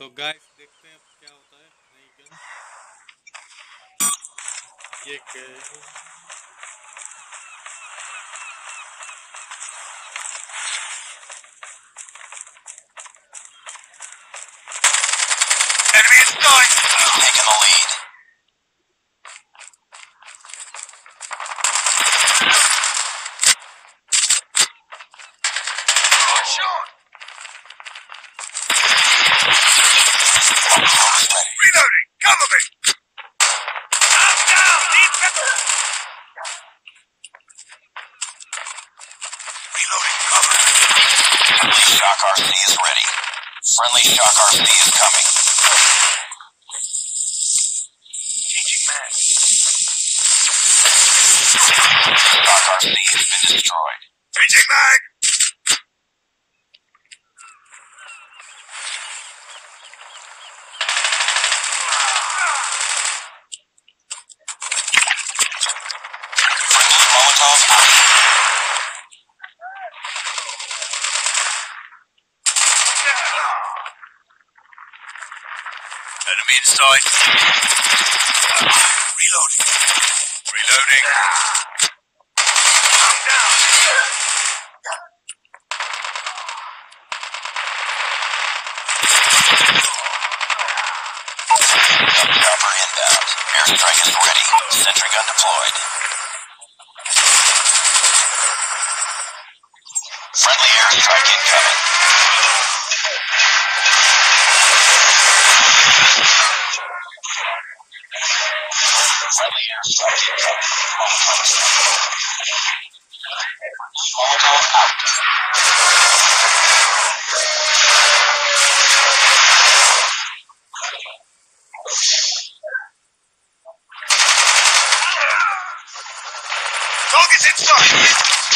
तो गाइस देखते हैं अब क्या होता है नई गन ये क्या है Enemy in sight! Taking the lead. Reloading, cover! Friendly Shock RC is ready. Friendly Shock RC is coming. Changing mag. Shock RC has been destroyed. Changing mag! Enemy in sight. Reloading. Reloading. I'm down. Chopper inbound. Airstrike is ready. Sentry gun deployed. Friendly airstrike incoming. Target inside!